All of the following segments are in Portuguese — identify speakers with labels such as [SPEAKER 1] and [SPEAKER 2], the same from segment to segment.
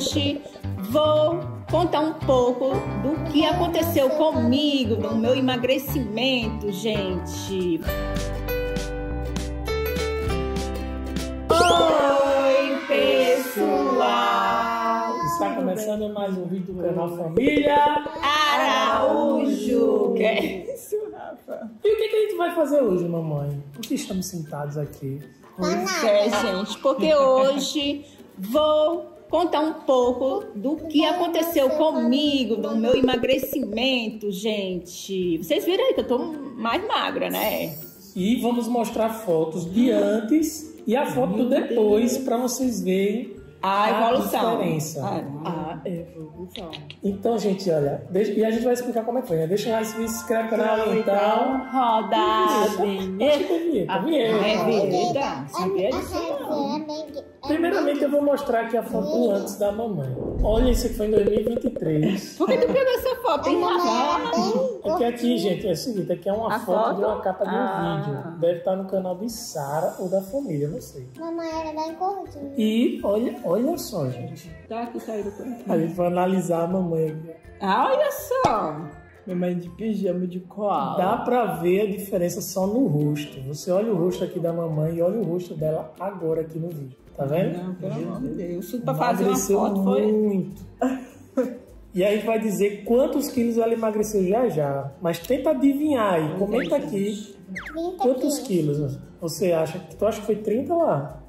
[SPEAKER 1] hoje vou contar um pouco do que aconteceu comigo, no meu emagrecimento, gente. Oi, pessoal!
[SPEAKER 2] Está começando mais um vídeo do canal Família
[SPEAKER 1] Araújo! Que é
[SPEAKER 2] isso, Rafa? E o que, que a gente vai fazer hoje, mamãe? Por que estamos sentados aqui?
[SPEAKER 1] Pois é, gente, porque hoje vou contar um pouco do que aconteceu comigo, no meu emagrecimento, gente. Vocês viram aí que eu tô mais magra, né?
[SPEAKER 2] E vamos mostrar fotos de antes e a foto do depois para vocês verem
[SPEAKER 1] a evolução.
[SPEAKER 2] A diferença.
[SPEAKER 1] A, a evolução.
[SPEAKER 2] Então, gente, olha, deixa, e a gente vai explicar como é que foi, né? Deixa o like, se inscreve no canal, então.
[SPEAKER 1] Roda a
[SPEAKER 2] vinheta. Vinheta,
[SPEAKER 1] É vinheta. Sabia disso?
[SPEAKER 2] Primeiramente, eu vou mostrar aqui a foto antes da mamãe. Olha, isso aqui foi em 2023.
[SPEAKER 1] Por que tu pegou essa foto, hein, Rafa?
[SPEAKER 2] É que aqui, gente, é o seguinte, aqui é uma foto,
[SPEAKER 1] foto?
[SPEAKER 2] de uma capa de um
[SPEAKER 1] Ah.
[SPEAKER 2] vídeo. Deve estar no canal de Sara ou da família, não sei.
[SPEAKER 3] Mamãe era bem gordinha.
[SPEAKER 2] E olha, olha só, gente.
[SPEAKER 1] Tá aqui saiu do
[SPEAKER 2] A gente vai analisar a mamãe.
[SPEAKER 1] Ah, olha só.
[SPEAKER 4] Mamãe de pijama de koala.
[SPEAKER 2] Dá pra ver a diferença só no rosto. Você olha o rosto aqui da mamãe e olha o rosto dela agora aqui no vídeo. Tá vendo?
[SPEAKER 1] Não, pelo amor de Deus. Pra fazer uma
[SPEAKER 2] Emagreceu
[SPEAKER 1] foto foi...
[SPEAKER 2] muito. E aí vai dizer quantos quilos ela emagreceu já já. Mas tenta adivinhar aí. Comenta aqui
[SPEAKER 3] 30
[SPEAKER 2] quantos
[SPEAKER 3] quilos.
[SPEAKER 2] quilos você acha. Tu acha que foi 30 lá?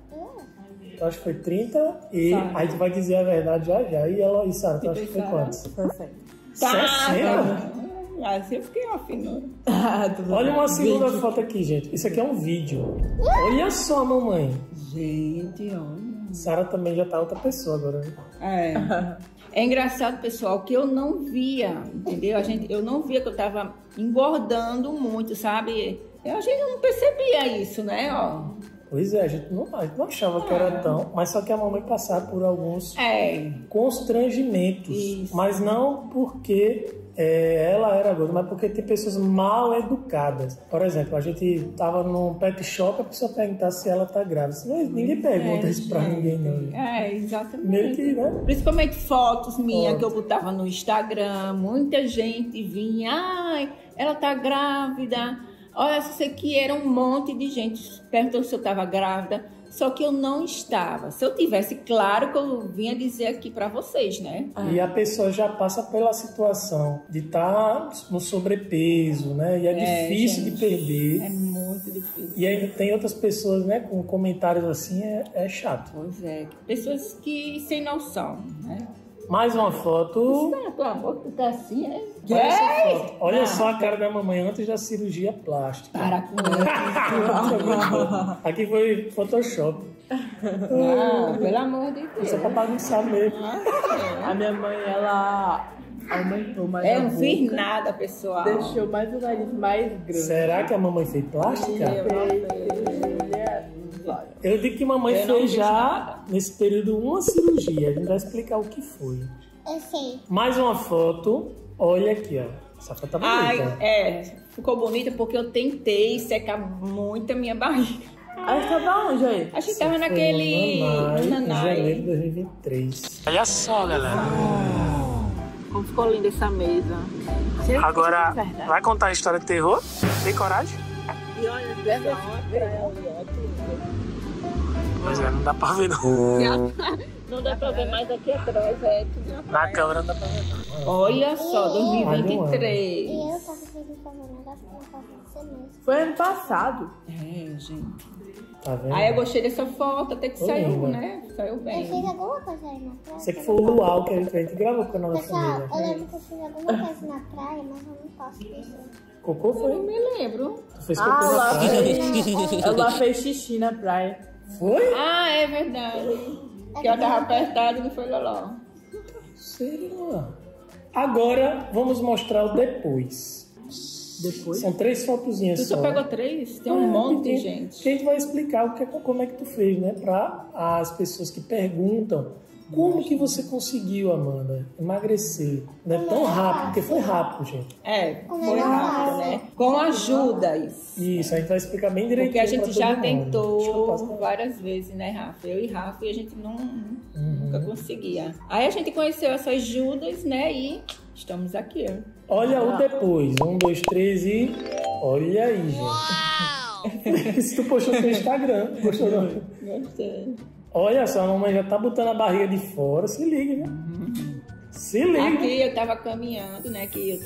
[SPEAKER 2] Tu acha que foi 30 e
[SPEAKER 1] Tá.
[SPEAKER 2] aí tu vai dizer a verdade já já. E ela, e Sara, tu acha que foi quantos?
[SPEAKER 4] Perfeito.
[SPEAKER 1] Tá,
[SPEAKER 2] 60?
[SPEAKER 1] Assim eu fiquei afinando.
[SPEAKER 2] Olha uma segunda foto aqui, gente. Isso aqui é um vídeo. Olha só, mamãe.
[SPEAKER 1] Gente, olha.
[SPEAKER 2] Sara também já tá outra pessoa agora. né?
[SPEAKER 1] É. É engraçado, pessoal, que eu não via, entendeu? A gente, eu não via que eu tava engordando muito, sabe? Eu, a gente não percebia isso, né? Ó.
[SPEAKER 2] Pois é, a gente não, a gente não achava que era tão. Mas só que a mamãe passava por alguns
[SPEAKER 1] É.
[SPEAKER 2] constrangimentos.
[SPEAKER 1] Isso.
[SPEAKER 2] Mas não porque é, ela era gorda, mas porque tem pessoas mal educadas. Por exemplo, a gente tava num pet shop, a pessoa perguntar se ela tá grávida. Ninguém pergunta isso pra ninguém, não.
[SPEAKER 1] É, exatamente.
[SPEAKER 2] Que, né?
[SPEAKER 1] Principalmente fotos minhas que eu botava no Instagram. Muita gente vinha, ai, ela tá grávida. Olha, isso aqui era um monte de gente perguntando se eu estava grávida. Só que eu não estava. Se eu tivesse, claro que eu vinha dizer aqui para vocês, né?
[SPEAKER 2] E a pessoa já passa pela situação de estar no sobrepeso, né? E é,
[SPEAKER 1] É,
[SPEAKER 2] difícil
[SPEAKER 1] gente.
[SPEAKER 2] de perder.
[SPEAKER 1] É muito difícil.
[SPEAKER 2] E ainda tem outras pessoas, né, com comentários assim, é, é chato.
[SPEAKER 1] Pois é, pessoas que sem noção, né?
[SPEAKER 2] Mais uma foto.
[SPEAKER 1] Ah, tua boca tá assim, é?
[SPEAKER 2] Olha, essa
[SPEAKER 1] É?
[SPEAKER 2] foto. Olha
[SPEAKER 1] Ah.
[SPEAKER 2] só a cara da mamãe antes da cirurgia plástica.
[SPEAKER 1] Para com isso.
[SPEAKER 2] Aqui foi Photoshop.
[SPEAKER 1] Ah, pelo amor de Deus.
[SPEAKER 2] Só pra bagunçar mesmo.
[SPEAKER 4] A minha mãe, ela aumentou mais
[SPEAKER 1] É
[SPEAKER 4] a
[SPEAKER 1] um
[SPEAKER 4] boca,
[SPEAKER 1] fiz nada, pessoal.
[SPEAKER 4] Deixou mais o nariz mais grande.
[SPEAKER 2] Será que a mamãe fez plástica?
[SPEAKER 1] Eu não sei.
[SPEAKER 2] Eu digo que mamãe
[SPEAKER 1] Eu
[SPEAKER 2] fez já,
[SPEAKER 1] nada.
[SPEAKER 2] nesse período, uma cirurgia. A gente vai explicar o que foi.
[SPEAKER 3] Eu sei.
[SPEAKER 2] Mais uma foto. Olha aqui, ó. Essa foto tá bonita.
[SPEAKER 1] Ai, é, ficou bonita porque eu tentei secar muito a minha barriga.
[SPEAKER 4] Aí tava onde aí?
[SPEAKER 1] A gente tava naquele.
[SPEAKER 2] Nanai, janeiro de 2023. Olha só, galera.
[SPEAKER 1] Como ficou linda essa mesa.
[SPEAKER 2] Agora, vai contar a história de terror? Tem coragem?
[SPEAKER 4] E olha, dessa
[SPEAKER 2] Pois é, não dá pra ver não.
[SPEAKER 1] Não dá pra ver mais aqui atrás, é tudo.
[SPEAKER 2] Na câmera não dá pra ver não.
[SPEAKER 1] Olha só,
[SPEAKER 2] Mais de um
[SPEAKER 1] 2023.
[SPEAKER 3] E eu tava querendo fazer um negócio que.
[SPEAKER 4] Foi ano passado.
[SPEAKER 1] É, gente.
[SPEAKER 2] Tá vendo?
[SPEAKER 1] Aí eu gostei dessa foto, até que
[SPEAKER 2] Tô
[SPEAKER 1] saiu, né? Saiu
[SPEAKER 3] Eu fiz
[SPEAKER 1] bem.
[SPEAKER 3] alguma coisa aí na praia.
[SPEAKER 2] Esse aqui foi o luau que a gente, a gente gravou com canal da
[SPEAKER 3] Pessoal,
[SPEAKER 2] família.
[SPEAKER 3] eu lembro que eu fiz alguma coisa na praia, mas eu não posso dizer.
[SPEAKER 2] Cocô
[SPEAKER 1] Eu
[SPEAKER 2] foi?
[SPEAKER 1] não me lembro.
[SPEAKER 2] Tu fez cocô
[SPEAKER 4] Ah,
[SPEAKER 2] na
[SPEAKER 4] lá
[SPEAKER 2] praia?
[SPEAKER 4] fez. Ela fez xixi na praia.
[SPEAKER 2] Foi?
[SPEAKER 1] Ah, é verdade. Que ela tava apertada e não foi loló.
[SPEAKER 2] Agora vamos mostrar o depois.
[SPEAKER 4] Depois?
[SPEAKER 2] São três fotozinhas
[SPEAKER 1] Tu só
[SPEAKER 2] só.
[SPEAKER 1] pegou três? Tem
[SPEAKER 2] É,
[SPEAKER 1] um monte,
[SPEAKER 2] porque-
[SPEAKER 1] gente.
[SPEAKER 2] gente vai explicar o que, é- como é que tu fez, né? Para as pessoas que perguntam Como que você conseguiu, Amanda, emagrecer? Não é tão rápido, porque foi rápido, gente.
[SPEAKER 1] É, foi
[SPEAKER 3] é
[SPEAKER 1] rápido, né? Com ajudas.
[SPEAKER 2] Isso, a gente vai explicar bem direitinho.
[SPEAKER 1] Porque a gente já
[SPEAKER 2] mundo.
[SPEAKER 1] tentou
[SPEAKER 2] Desculpa,
[SPEAKER 1] várias vezes, né, Rafa? Eu e Rafa, e a gente não,
[SPEAKER 2] Uhum.
[SPEAKER 1] nunca conseguia. Aí a gente conheceu essas Judas, né? E estamos aqui. ó.
[SPEAKER 2] Olha o depois. Um, dois, três e. Olha aí, gente. Se tu postou no Instagram, postou não.
[SPEAKER 1] Gostei.
[SPEAKER 2] Olha só, a mamãe já tá botando a barriga de fora. Se liga, viu? Se liga.
[SPEAKER 1] Aqui eu tava caminhando, né? Que eu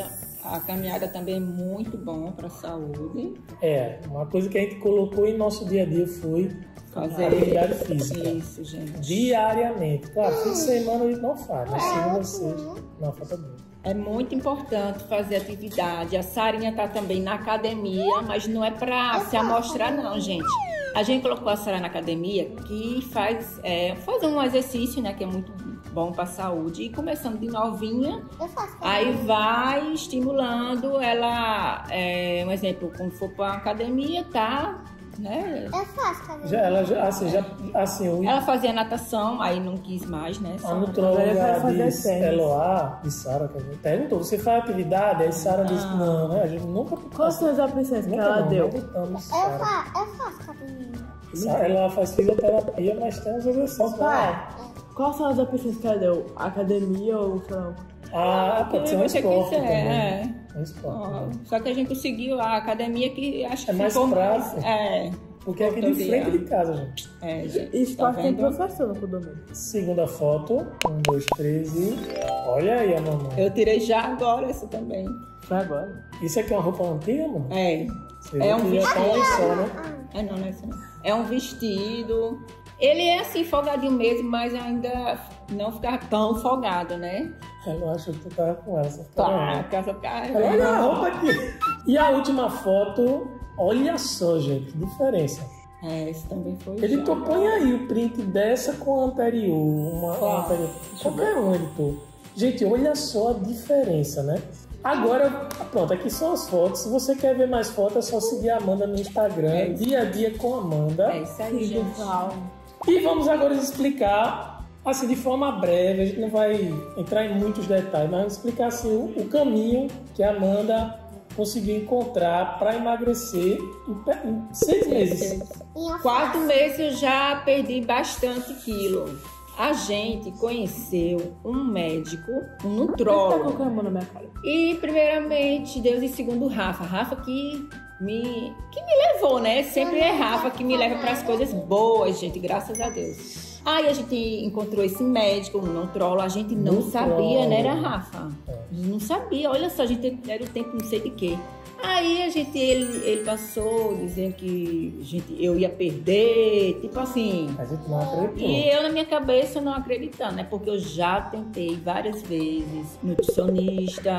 [SPEAKER 1] a caminhada também é muito bom para a saúde.
[SPEAKER 2] É, uma coisa que a gente colocou em nosso dia a dia foi
[SPEAKER 1] Fazer
[SPEAKER 2] atividade física.
[SPEAKER 1] isso, gente.
[SPEAKER 2] Diariamente. Claro, fim de semana a gente não faz, mas segunda, sexta. Não, falta bem.
[SPEAKER 1] É muito importante fazer atividade. A Sarinha tá também na academia, mas não é para se amostrar, não, gente. A gente colocou a Sara na academia que faz, é, faz um exercício, né? Que é muito bom para a saúde. E começando de novinha,
[SPEAKER 3] Eu faço.
[SPEAKER 1] aí vai estimulando ela. É, um exemplo, quando for para academia, tá? Né?
[SPEAKER 3] Eu faço cabelo.
[SPEAKER 2] Já, ela já, assim, já, assim, o,
[SPEAKER 1] Ela fazia natação, aí não quis mais, né?
[SPEAKER 2] a
[SPEAKER 1] Só-
[SPEAKER 4] eu
[SPEAKER 2] nutróloga disse,
[SPEAKER 4] tênis.
[SPEAKER 2] Eloá, de Sara, que a gente perguntou, você faz atividade? Aí Sara disse,
[SPEAKER 1] Ah.
[SPEAKER 2] não, né? A gente nunca...
[SPEAKER 4] Quais são as opções que ela
[SPEAKER 2] não,
[SPEAKER 4] deu?
[SPEAKER 2] não botamos
[SPEAKER 3] Eu,
[SPEAKER 2] Sara.
[SPEAKER 3] fa eu faço.
[SPEAKER 2] Sara, Ela faz fisioterapia, mas tem uns exercícios.
[SPEAKER 4] Ô,
[SPEAKER 2] né?
[SPEAKER 4] pai, quais são as opções que ela deu? Academia ou salão?
[SPEAKER 2] Ah, pode ser um
[SPEAKER 1] você
[SPEAKER 2] esporte também.
[SPEAKER 1] é.
[SPEAKER 2] Um esporte.
[SPEAKER 1] Ó,
[SPEAKER 2] né?
[SPEAKER 1] Só que a gente conseguiu a academia que acho que
[SPEAKER 2] É mais
[SPEAKER 1] ficou
[SPEAKER 2] prático.
[SPEAKER 1] É,
[SPEAKER 2] Porque é aqui de frente de casa, gente.
[SPEAKER 1] é, gente.
[SPEAKER 4] Esporte
[SPEAKER 1] tá
[SPEAKER 4] tem professor no condomínio.
[SPEAKER 2] Segunda foto. Um, dois, três e... Olha aí a mamãe.
[SPEAKER 1] Eu tirei já agora essa também.
[SPEAKER 4] Foi agora.
[SPEAKER 2] Isso aqui é uma roupa antiga, mano?
[SPEAKER 1] É.
[SPEAKER 2] Você
[SPEAKER 1] É um
[SPEAKER 2] já tá
[SPEAKER 1] vestido.
[SPEAKER 2] lençol, né?
[SPEAKER 1] É, não, não é isso não. É um vestido. Ele é assim, folgadinho mesmo, mas ainda não ficar tão folgado, né?
[SPEAKER 2] Ela acha que tu tava com essa.
[SPEAKER 1] Tá, casa cara.
[SPEAKER 2] Olha a roupa aqui. E a última foto, olha só, gente, que diferença.
[SPEAKER 1] É, esse também foi.
[SPEAKER 2] Editor,
[SPEAKER 1] já.
[SPEAKER 2] põe aí o print dessa com a anterior. Uma, uma anterior. Qualquer um, editor. Gente, olha só a diferença, né? Agora, pronto, aqui são as fotos. Se você quer ver mais fotos, é só seguir a Amanda no Instagram,
[SPEAKER 1] É
[SPEAKER 2] dia a dia com a Amanda.
[SPEAKER 1] É isso aí, gente.
[SPEAKER 2] E vamos agora explicar, assim, de forma breve, a gente não vai entrar em muitos detalhes, mas vamos explicar assim, o, o caminho que a Amanda conseguiu encontrar para emagrecer em, em seis meses.
[SPEAKER 1] Quatro meses eu já perdi bastante quilo. A gente conheceu um médico, um
[SPEAKER 4] tá
[SPEAKER 1] nutrólogo.
[SPEAKER 4] mão na minha cara?
[SPEAKER 1] E primeiramente, Deus e segundo Rafa. Rafa que me que me levou, né? Sempre é Rafa que me leva para as coisas boas, gente, graças a Deus. Aí a gente encontrou esse médico, um nutrólogo, a gente não
[SPEAKER 2] Nutrólogo.
[SPEAKER 1] sabia, né, era Rafa?
[SPEAKER 2] É.
[SPEAKER 1] Não sabia, olha só, a gente era o tempo não sei de quê. Aí a gente, ele, ele passou dizendo que gente, eu ia perder, tipo assim.
[SPEAKER 2] A gente não acreditou.
[SPEAKER 1] E eu, na minha cabeça, não acreditando, né? Porque eu já tentei várias vezes, nutricionista,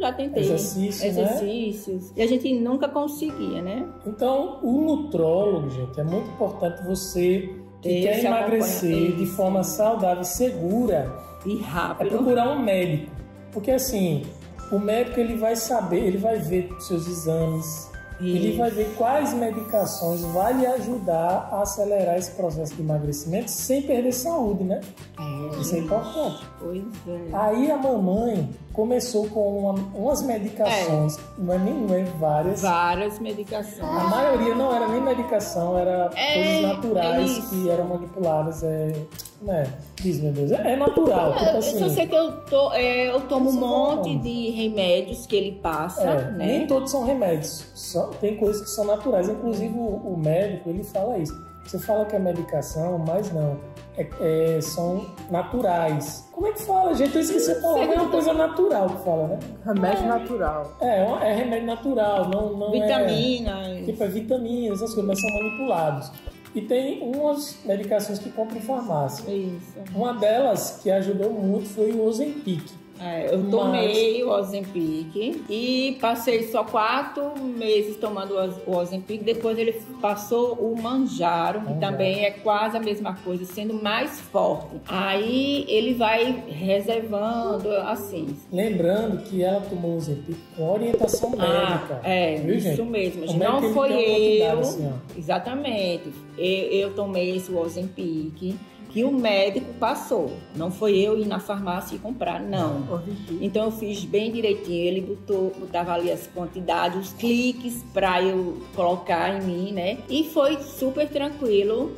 [SPEAKER 1] já tentei
[SPEAKER 2] né?
[SPEAKER 1] exercícios, e a gente nunca conseguia, né?
[SPEAKER 2] Então, o nutrólogo, gente, é muito importante você que
[SPEAKER 1] Esse
[SPEAKER 2] quer emagrecer de forma saudável e segura,
[SPEAKER 1] E
[SPEAKER 2] é
[SPEAKER 1] rápido.
[SPEAKER 2] procurar um médico. Porque assim, o médico ele vai saber, ele vai ver seus exames, ele
[SPEAKER 1] Isso.
[SPEAKER 2] vai ver quais medicações vai lhe ajudar a acelerar esse processo de emagrecimento sem perder saúde, né?
[SPEAKER 1] É,
[SPEAKER 2] Isso é importante.
[SPEAKER 1] Pois é.
[SPEAKER 2] Aí a mamãe começou com uma- umas medicações, não é não é várias.
[SPEAKER 1] Várias
[SPEAKER 2] A
[SPEAKER 1] medicações.
[SPEAKER 2] maioria não era nem medicação, era
[SPEAKER 1] É,
[SPEAKER 2] coisas naturais
[SPEAKER 1] é
[SPEAKER 2] que eram manipuladas. É, né? Diz, meu Deus, é, é natural. tipo
[SPEAKER 1] Eu
[SPEAKER 2] assim,
[SPEAKER 1] só sei que eu, to, é, eu tomo um monte de remédios que ele passa,
[SPEAKER 2] é,
[SPEAKER 1] né?
[SPEAKER 2] Nem todos são remédios. Só, tem coisas que são naturais. Inclusive o, o médico ele fala isso. Você fala que é medicação, mas não. É- é, são naturais. Como é que fala, gente? Eu esqueci a palavra. É uma coisa natural que fala, né?
[SPEAKER 4] Remédio natural.
[SPEAKER 2] É, é é remédio natural, não, não é...
[SPEAKER 1] Vitaminas.
[SPEAKER 2] Tipo, é vitaminas, essas coisas, mas são manipulados. E tem umas medicações que compram em farmácia.
[SPEAKER 1] Isso.
[SPEAKER 2] Uma delas que ajudou muito foi o Ozempic.
[SPEAKER 1] É, eu
[SPEAKER 2] Mas-
[SPEAKER 1] tomei o Ozempic e passei só quatro meses tomando o Oz- o Ozempic. Depois ele passou o Manjaro, que também é quase a mesma coisa, sendo mais forte. Aí ele vai reservando assim.
[SPEAKER 2] Lembrando que ela tomou o Ozempic com orientação médica.
[SPEAKER 1] Ah, é,
[SPEAKER 2] viu,
[SPEAKER 1] isso
[SPEAKER 2] gente?
[SPEAKER 1] mesmo.
[SPEAKER 2] Médico,
[SPEAKER 1] Não foi eu.
[SPEAKER 2] assim.
[SPEAKER 1] Exatamente. Eu, eu tomei esse Ozempic. Que o médico passou. Não foi eu ir na farmácia e comprar, não. Então eu fiz bem direitinho. Ele botou, botava ali as quantidades, os cliques para eu colocar em mim, né? E foi super tranquilo.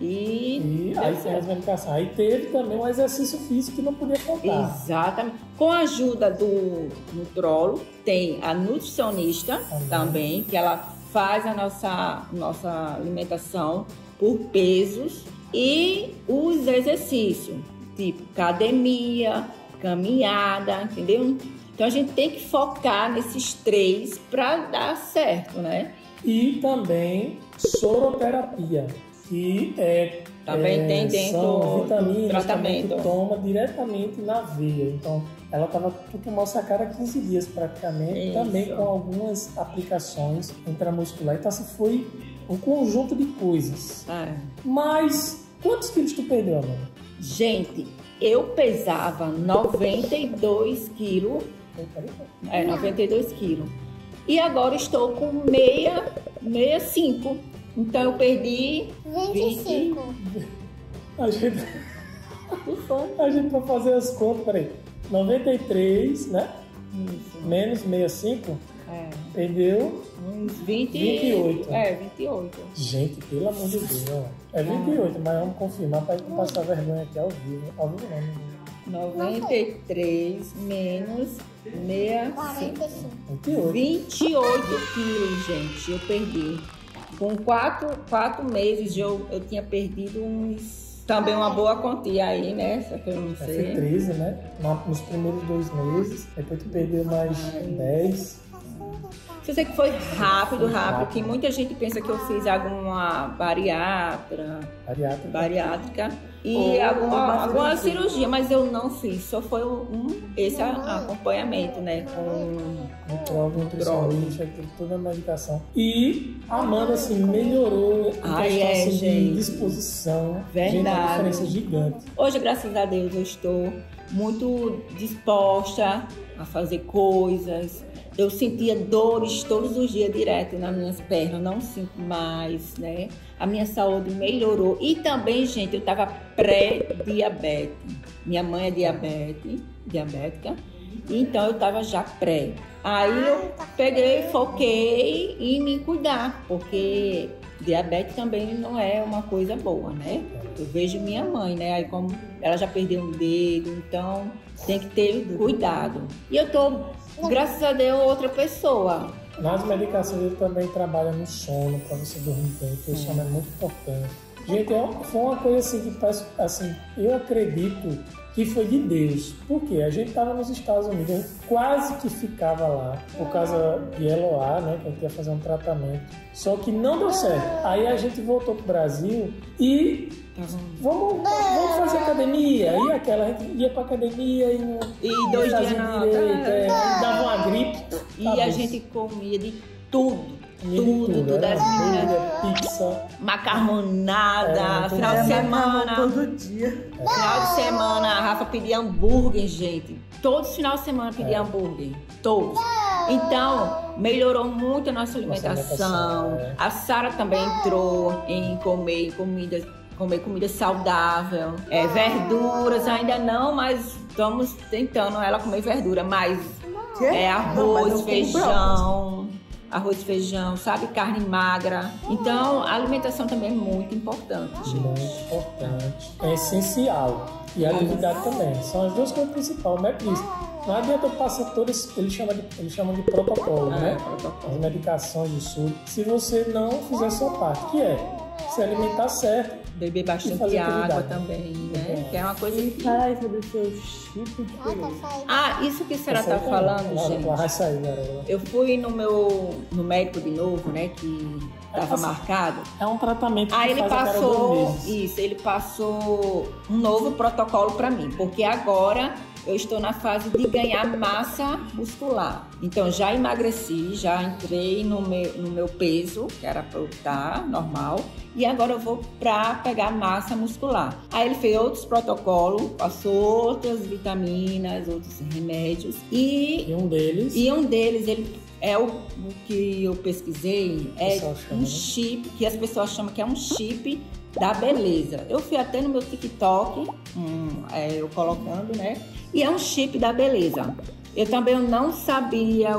[SPEAKER 1] E,
[SPEAKER 2] E aí as medicações. Aí teve também um exercício físico que não podia faltar.
[SPEAKER 1] Exatamente. Com a ajuda do nutrólogo, tem a nutricionista
[SPEAKER 2] Também.
[SPEAKER 1] também, que ela faz a nossa, nossa alimentação por pesos e os exercícios, tipo academia, caminhada, entendeu? Então a gente tem que focar nesses três para dar certo, né?
[SPEAKER 2] E também soroterapia, que é,
[SPEAKER 1] Também
[SPEAKER 2] é,
[SPEAKER 1] tem dentro
[SPEAKER 2] são vitaminas também que
[SPEAKER 1] tratamento.
[SPEAKER 2] toma diretamente na veia. Então, ela estava tu tomou a cada 15 dias praticamente,
[SPEAKER 1] Isso.
[SPEAKER 2] também com algumas aplicações intramusculares. Então, assim, foi um conjunto de coisas.
[SPEAKER 1] É.
[SPEAKER 2] Mas, quantos quilos tu perdeu, Amanda?
[SPEAKER 1] Gente, eu pesava 92 quilos É, 92 quilos. E agora estou com meia, 65. Então eu perdi
[SPEAKER 3] 25.
[SPEAKER 2] A gente, a gente vai fazer as contas, peraí. 93, né?
[SPEAKER 1] isso.
[SPEAKER 2] Menos 65,
[SPEAKER 1] É,
[SPEAKER 2] perdeu.
[SPEAKER 1] Uns 20,
[SPEAKER 2] 28.
[SPEAKER 1] É, 28.
[SPEAKER 2] Gente, pelo amor de Deus, ó. É 28, mas vamos confirmar gente não passar vergonha aqui ao vivo. Ao vivo não, né?
[SPEAKER 1] 93 menos 65.
[SPEAKER 3] 45.
[SPEAKER 2] 28.
[SPEAKER 1] 28 quilos, gente, eu perdi. Com quatro, quatro meses eu, eu tinha perdido uns. Também uma boa quantia aí, né? Só que eu não sei.
[SPEAKER 2] 13, né? Nos primeiros dois meses. Depois tu perdeu mais 10.
[SPEAKER 1] Eu sei que foi rápido, rápido, que muita gente pensa que eu fiz alguma bariatra,
[SPEAKER 2] Bariátrica.
[SPEAKER 1] bariátrica e
[SPEAKER 4] Ou
[SPEAKER 1] alguma,
[SPEAKER 4] uma
[SPEAKER 1] alguma
[SPEAKER 4] cirurgia.
[SPEAKER 1] cirurgia, mas eu não fiz. Só foi um, esse a- acompanhamento, né? Com
[SPEAKER 2] Nutrólogo, nutricionista, tudo- toda a medicação. E a Amanda, assim, melhorou em
[SPEAKER 1] Ai,
[SPEAKER 2] questão
[SPEAKER 1] é,
[SPEAKER 2] assim, de
[SPEAKER 1] gente.
[SPEAKER 2] disposição.
[SPEAKER 1] Verdade.
[SPEAKER 2] Gente, a diferença é gigante.
[SPEAKER 1] Hoje, graças a Deus, eu estou muito disposta a fazer coisas. Eu sentia dores todos os dias direto nas minhas pernas, não sinto mais, né? A minha saúde melhorou. E também, gente, eu estava pré-diabetes. Minha mãe é diabetes, diabética, então eu estava já pré. Aí eu peguei, foquei em me cuidar, porque diabetes também não é uma coisa boa, né? Eu vejo minha mãe, né? Aí como ela já perdeu um dedo, então tem que ter cuidado. E eu tô, graças a Deus, outra pessoa.
[SPEAKER 2] Nas medicações ele também trabalha no sono, para você dormir bem, porque o sono é muito importante. Gente, é foi uma coisa assim que faz, assim, eu acredito que foi de Deus. Por quê? A gente estava nos Estados Unidos, a gente quase que ficava lá por causa de Eloá, né? Que a gente ia fazer um tratamento. Só que não deu certo. Aí a gente voltou pro Brasil e vamos, vamos fazer academia. E aquela, a gente ia pra academia e não
[SPEAKER 1] E dois dias não.
[SPEAKER 2] direito, é,
[SPEAKER 1] tá.
[SPEAKER 2] dava uma gripe.
[SPEAKER 1] E a gente comia de tudo. Tudo, tudo.
[SPEAKER 2] era
[SPEAKER 1] As
[SPEAKER 2] pizza.
[SPEAKER 1] Macarronada,
[SPEAKER 2] É,
[SPEAKER 1] final de semana.
[SPEAKER 4] todo dia.
[SPEAKER 1] Final de semana, a Rafa pedia hambúrguer, gente. Todos final de semana pedia
[SPEAKER 2] É.
[SPEAKER 1] hambúrguer. Todos. Então, melhorou muito a nossa alimentação.
[SPEAKER 2] alimentação, é.
[SPEAKER 1] A Sara também entrou em comer comida, comer comida saudável. É, verduras ainda não, mas estamos tentando ela comer verdura. Mas
[SPEAKER 4] Quê?
[SPEAKER 1] é
[SPEAKER 4] Não, mas
[SPEAKER 1] arroz,
[SPEAKER 4] eu como
[SPEAKER 1] feijão. Arroz e feijão, sabe? Carne magra. Então, a alimentação também é muito importante, gente.
[SPEAKER 2] Muito importante. É essencial. E a atividade também. São as duas coisas principais. Médico diz, não adianta eu passar todas, ele chama de, ele chama de protocolo, né?
[SPEAKER 1] É, protocolo.
[SPEAKER 2] As medicações de sul. Se você não fizer a sua parte, que é se alimentar certo,
[SPEAKER 1] Beber bastante água também, né? Que é uma coisa que...
[SPEAKER 4] fala aí sobre o seu chip de
[SPEAKER 3] Ah, tá.
[SPEAKER 1] Ah, isso que a senhora tá
[SPEAKER 2] tá-
[SPEAKER 1] falando,
[SPEAKER 2] lá-
[SPEAKER 1] gente.
[SPEAKER 2] vai sair, galera.
[SPEAKER 1] Eu fui no meu no médico de novo, né? Que tava
[SPEAKER 2] Assim,
[SPEAKER 1] marcado.
[SPEAKER 2] É um tratamento que
[SPEAKER 1] Aí ele passou isso, ele passou um novo protocolo para mim, porque agora eu estou na fase de ganhar massa muscular. Então já emagreci, já entrei no meu, no meu peso, que era para estar normal, e agora eu vou para pegar massa muscular. Aí ele fez outros protocolos, passou outras vitaminas, outros remédios e
[SPEAKER 2] E um deles,
[SPEAKER 1] e um deles, ele é o, o que eu pesquisei, é um
[SPEAKER 2] né?
[SPEAKER 1] chip, que as pessoas chamam que é um chip da beleza. Eu fui até no meu TikTok, hum, é, eu colocando, né? E é um chip da beleza. Eu também não sabia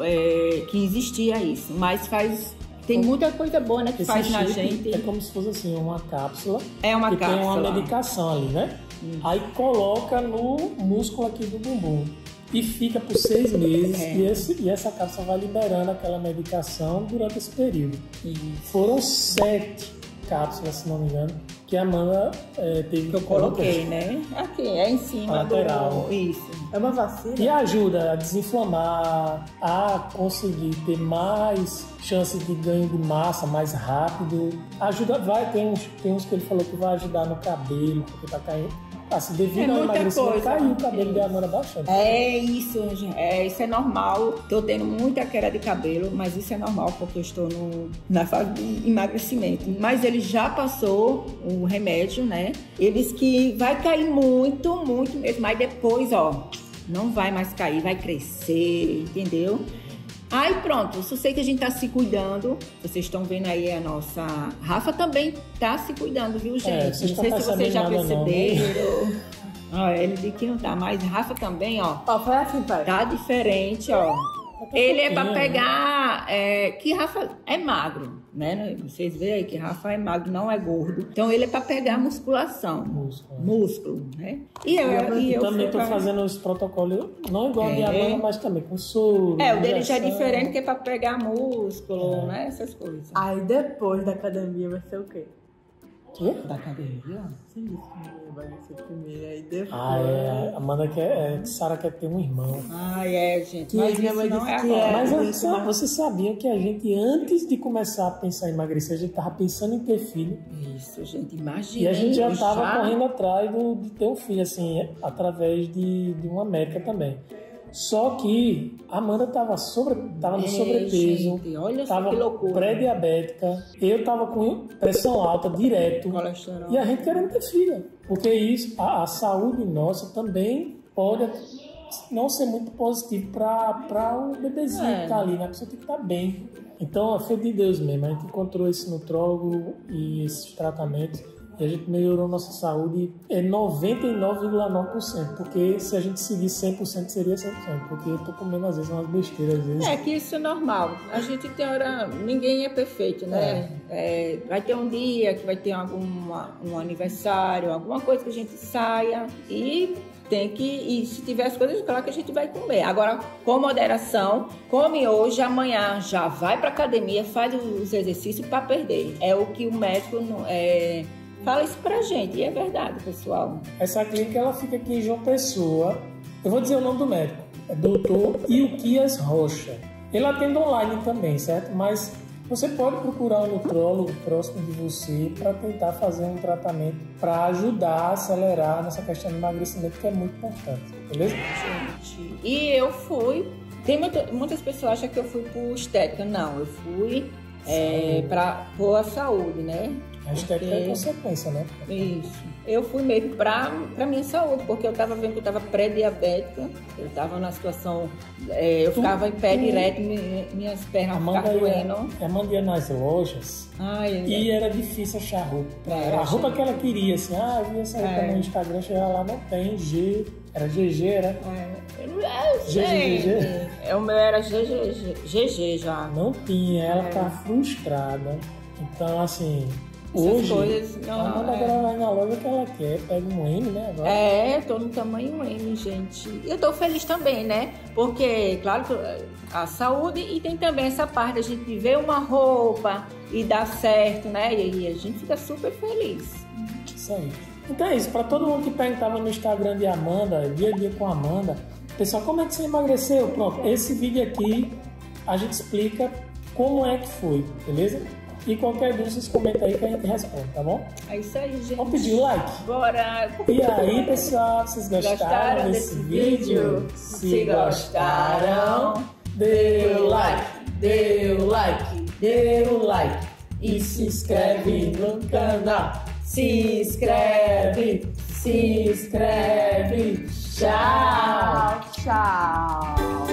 [SPEAKER 1] é, que existia isso, mas faz tem muita coisa boa, né, que
[SPEAKER 2] Esse
[SPEAKER 1] faz na gente.
[SPEAKER 2] É como se fosse assim, uma cápsula.
[SPEAKER 1] É uma
[SPEAKER 2] que
[SPEAKER 1] cápsula.
[SPEAKER 2] tem uma medicação ali, né? Aí coloca no músculo aqui do bumbum. E fica por seis meses.
[SPEAKER 1] É.
[SPEAKER 2] E, esse- e essa cápsula vai liberando aquela medicação durante esse período.
[SPEAKER 1] Isso.
[SPEAKER 2] Foram sete cápsulas, se não me engano, que a Amanda é, teve
[SPEAKER 1] Que eu coloquei, né? Aqui, é em cima
[SPEAKER 2] Lateral.
[SPEAKER 1] do... Isso.
[SPEAKER 4] É uma vacina?
[SPEAKER 2] E ajuda a desinflamar, a conseguir ter mais chance de ganho de massa mais rápido. Ajuda, vai, tem uns, tem uns que ele falou que vai ajudar no cabelo, porque tá caindo. Assim, devido
[SPEAKER 1] É
[SPEAKER 2] ao
[SPEAKER 1] muita
[SPEAKER 2] emagrecimento,
[SPEAKER 1] coisa.
[SPEAKER 2] caiu o cabelo de Amanda bastante.
[SPEAKER 1] É isso, gente. É, isso é normal. Tô tendo muita queda de cabelo, mas isso é normal porque eu estou no, na fase de emagrecimento. Mas ele já passou o remédio, né? Eles que vai cair muito, muito mesmo. Mas depois, ó, não vai mais cair, vai crescer, entendeu? Aí pronto, só sei que a gente tá se cuidando. Vocês estão vendo aí a nossa. Rafa também tá se cuidando, viu, gente?
[SPEAKER 2] É,
[SPEAKER 1] não sei se vocês já perceberam. Ó, ele disse que não tá, mas Rafa também, ó,
[SPEAKER 4] Ó, foi assim, pai.
[SPEAKER 1] tá diferente, ó.
[SPEAKER 2] Tá
[SPEAKER 1] Ele é
[SPEAKER 2] né?
[SPEAKER 1] pegar. é, que Rafa é magro, né? Vocês veem aí que Rafa é magro, não é gordo. Então ele é pra pegar musculação.
[SPEAKER 2] Músculo.
[SPEAKER 1] Músculo, né? E eu,
[SPEAKER 2] E
[SPEAKER 1] e eu
[SPEAKER 2] também
[SPEAKER 1] fui
[SPEAKER 2] estou
[SPEAKER 1] pra-
[SPEAKER 2] fazendo os protocolos, não igual a de
[SPEAKER 1] É.
[SPEAKER 2] Amanda, mas também com soro.
[SPEAKER 1] É, o dele já é diferente, que é pra pegar músculo,
[SPEAKER 2] É.
[SPEAKER 1] né? Essas coisas.
[SPEAKER 4] Aí depois da academia vai ser o quê?
[SPEAKER 2] Quê?
[SPEAKER 1] Da academia?
[SPEAKER 4] Você disse que vai ser primeiro, aí depois...
[SPEAKER 2] Ah, é. Amanda quer. É, Sara quer ter um irmão.
[SPEAKER 1] Ai, é, gente.
[SPEAKER 4] Que
[SPEAKER 1] mas
[SPEAKER 4] minha mãe
[SPEAKER 1] não
[SPEAKER 4] disse
[SPEAKER 1] é
[SPEAKER 4] que
[SPEAKER 1] agora.
[SPEAKER 4] é.
[SPEAKER 2] Mas você,
[SPEAKER 4] né?
[SPEAKER 2] você sabia que a gente, antes de começar a pensar em emagrecer, a gente estava pensando em ter filho.
[SPEAKER 1] Isso, gente, imagina.
[SPEAKER 2] E a gente já
[SPEAKER 1] hein?
[SPEAKER 2] estava correndo atrás do- de ter um filho, assim, através de, de uma médica também. Só que a Amanda estava sobre, tava no
[SPEAKER 1] É,
[SPEAKER 2] sobrepeso,
[SPEAKER 1] gente, olha loucura.
[SPEAKER 2] pré-diabética, eu estava com pressão alta direto.
[SPEAKER 1] Colesterol.
[SPEAKER 2] E a gente querendo ter filha. Porque isso, a, a saúde nossa também pode não ser muito positivo para o bebezinho
[SPEAKER 1] É.
[SPEAKER 2] que tá ali, né? A pessoa tem que estar bem. Então, foi de Deus mesmo. A gente encontrou esse nutrólogo e esses tratamentos e a gente melhorou nossa saúde é 99,9%. Porque se a gente seguir 100% seria 100%. Porque eu tô comendo às vezes umas besteiras às vezes.
[SPEAKER 1] É que isso é normal. A gente tem hora. Ninguém é perfeito, né? É, vai ter um dia que vai ter alguma, um aniversário, alguma coisa que a gente saia e tem que. E se tiver as coisas, claro que a gente vai comer. Agora, com moderação, come hoje, amanhã já vai pra academia, faz os exercícios para perder. É o que o médico é, fala isso pra gente. E é verdade, pessoal.
[SPEAKER 2] Essa clínica ela fica aqui em João Pessoa. Eu vou dizer o nome do médico. É Dr. Ilquias Rocha. Ele atende online também, certo? Mas você pode procurar um nutrólogo próximo de você para tentar fazer um tratamento para ajudar a acelerar nessa questão do emagrecimento que é muito importante, beleza?
[SPEAKER 1] gente. E eu fui. Tem muita- muitas pessoas acham que eu fui por estética. Não, eu fui é, para por a saúde, né?
[SPEAKER 2] A estética é
[SPEAKER 1] Porque-
[SPEAKER 2] consequência, né?
[SPEAKER 1] Isso. Eu fui mesmo para para minha saúde, porque eu estava vendo que eu estava pré-diabética. Eu estava na situação. é, eu
[SPEAKER 2] Tu-
[SPEAKER 1] ficava em pé
[SPEAKER 2] tu-
[SPEAKER 1] direto, mi- minhas pernas
[SPEAKER 2] Amanda ia,
[SPEAKER 1] doendo.
[SPEAKER 2] Amanda ia nas lojas
[SPEAKER 1] Ai,
[SPEAKER 2] e era difícil achar roupa. pra
[SPEAKER 1] É,
[SPEAKER 2] ela. a roupa
[SPEAKER 1] achei.
[SPEAKER 2] que ela queria, assim, ah, eu essa roupa
[SPEAKER 1] É.
[SPEAKER 2] no Instagram, chegava lá, não tem, G, era GG, era?
[SPEAKER 1] é,
[SPEAKER 2] GG.
[SPEAKER 1] sei. É, O meu era GG, GG já.
[SPEAKER 2] Não tinha, ela
[SPEAKER 1] É.
[SPEAKER 2] tá frustrada. Então, assim, hoje,
[SPEAKER 1] coisas não-
[SPEAKER 2] a Amanda
[SPEAKER 1] é.
[SPEAKER 2] agora vai na loja que ela quer, pega um M, né? Agora.
[SPEAKER 1] É, eu tô no tamanho M, gente. Eu tô feliz também, né? Porque, claro, que a saúde e tem também essa parte da gente ver uma roupa e dar certo, né? E a gente fica super feliz.
[SPEAKER 2] Isso aí. Então é isso, pra todo mundo que perguntava no Instagram de Amanda, dia a dia com a Amanda, pessoal, como é que você emagreceu? Pronto, esse vídeo aqui a gente explica como é que foi, beleza? E qualquer dúvida, vocês comentam aí que a gente responde, tá bom?
[SPEAKER 1] É isso aí, gente.
[SPEAKER 2] Vamos pedir o like?
[SPEAKER 1] Bora!
[SPEAKER 2] E aí, pessoal, vocês gostaram,
[SPEAKER 1] Gostaram desse
[SPEAKER 2] vídeo?
[SPEAKER 1] vídeo? Se gostaram,
[SPEAKER 2] dê o like, dê o like, dê o like e se inscreve no canal. Se inscreve, se inscreve. Tchau.
[SPEAKER 1] Tchau!